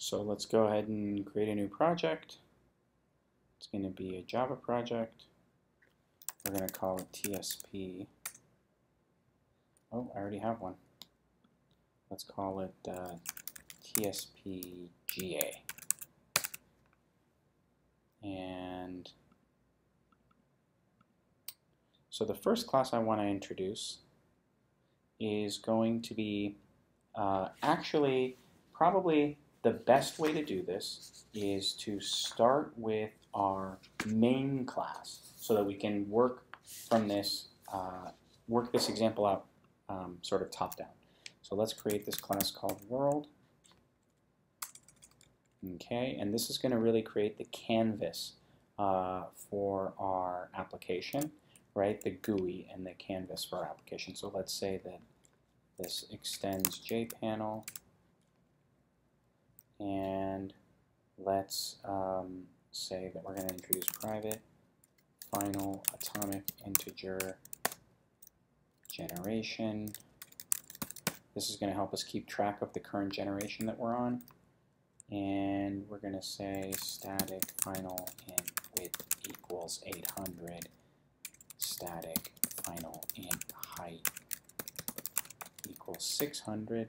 So let's go ahead and create a new project. It's going to be a Java project. We're going to call it TSP. Oh, I already have one. Let's call it uh, TSPGA. And so the first class I want to introduce is going to be uh, actually probably the best way to do this is to start with our main class so that we can work from this, uh, work this example out um, sort of top down. So let's create this class called world. Okay, and this is going to really create the canvas uh, for our application, right? The GUI and the canvas for our application. So let's say that this extends JPanel and let's um, say that we're going to introduce private final atomic integer generation. This is going to help us keep track of the current generation that we're on. And we're going to say static final int width equals 800, static final int height equals 600,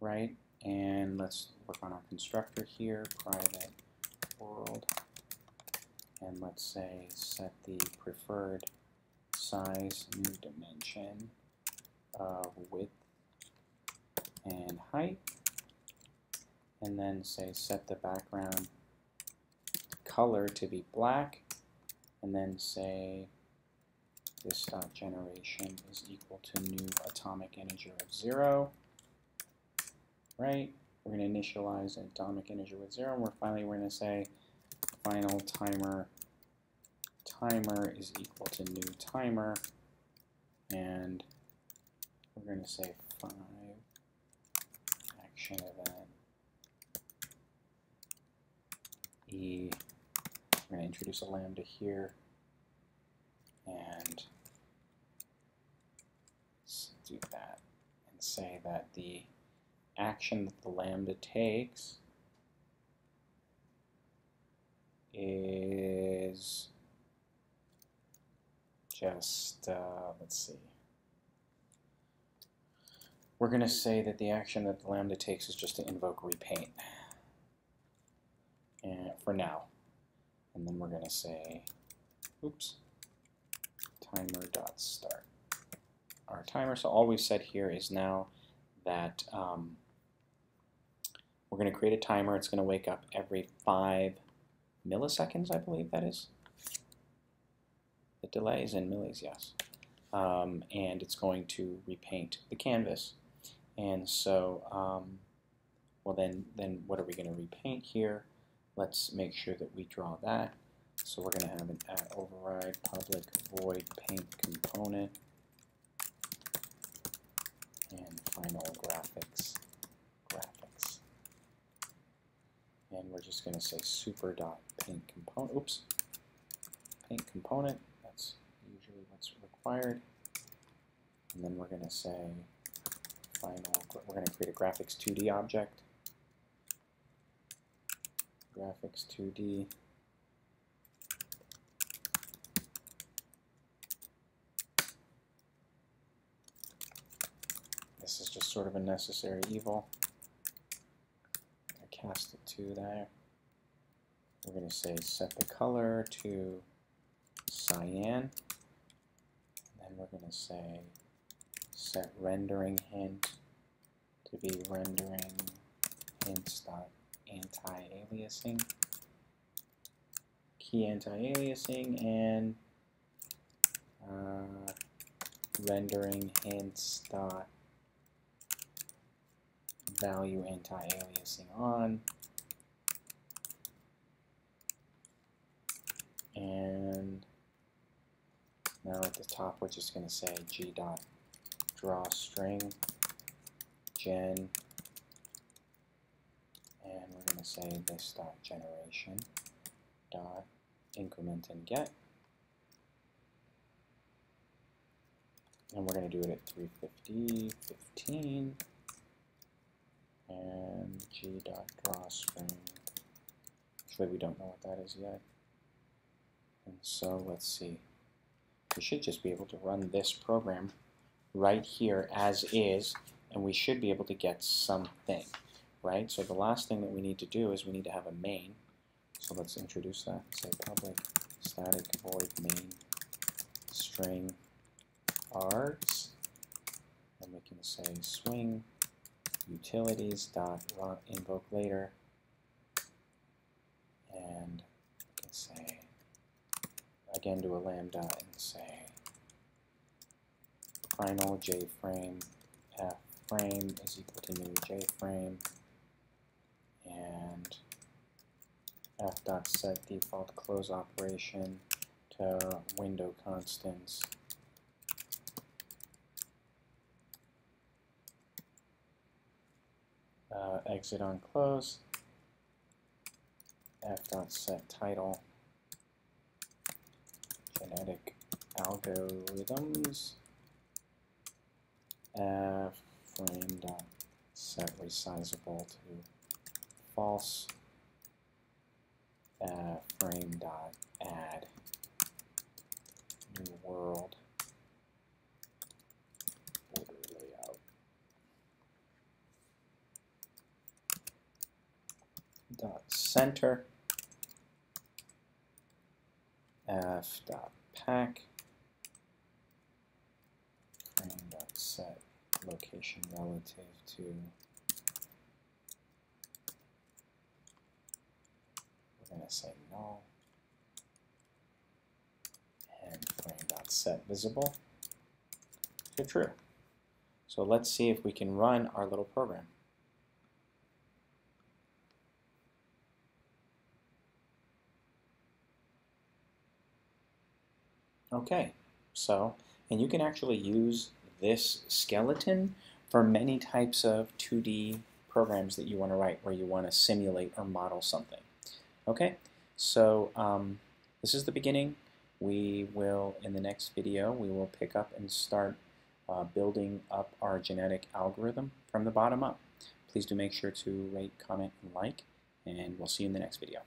right? And let's work on our constructor here, private world. And let's say set the preferred size, new dimension of width and height. And then say set the background color to be black. And then say this dot generation is equal to new atomic integer of 0 right? We're going to initialize an atomic integer with 0, and we're finally we're going to say final timer timer is equal to new timer, and we're going to say 5 action event e. We're going to introduce a lambda here, and do that, and say that the action that the lambda takes is just, uh, let's see. We're going to say that the action that the lambda takes is just to invoke repaint and for now. And then we're going to say, oops, timer dot start. Our timer, so all we've said here is now that um, we're going to create a timer. It's going to wake up every five milliseconds, I believe that is. The delay is in millis, yes. Um, and it's going to repaint the canvas. And so, um, well then, then what are we going to repaint here? Let's make sure that we draw that. So we're going to have an at override public void paint component and final graphics. And we're just going to say super dot paint component. Oops, paint component. That's usually what's required. And then we're going to say final. We're going to create a graphics 2D object. Graphics 2D. This is just sort of a necessary evil. Cast it to there. We're going to say set the color to cyan. And then we're going to say set rendering hint to be rendering hints dot anti-aliasing key anti-aliasing and uh, rendering hints dot value anti-aliasing on. And now at the top, we're just going to say g dot draw string gen, and we're going to say this dot generation dot increment and get. And we're going to do it at 350, 15 and g.drawString. Actually, we don't know what that is yet. And so let's see. We should just be able to run this program right here as is, and we should be able to get something, right? So the last thing that we need to do is we need to have a main. So let's introduce that. Say public static void main string args. And we can say swing utilities dot invoke later. And we can say again do a lambda and say final j frame f frame is equal to new j frame. And f dot set default close operation to window constants uh, exit on close, f dot set title, genetic algorithms, f frame dot set resizable to false, f frame dot add new world dot center f dot pack frame dot set location relative to we're going to say null and frame dot set visible to true. So let's see if we can run our little program. Okay, so, and you can actually use this skeleton for many types of 2D programs that you want to write where you want to simulate or model something. Okay, so um, this is the beginning. We will, in the next video, we will pick up and start uh, building up our genetic algorithm from the bottom up. Please do make sure to rate, comment, and like, and we'll see you in the next video.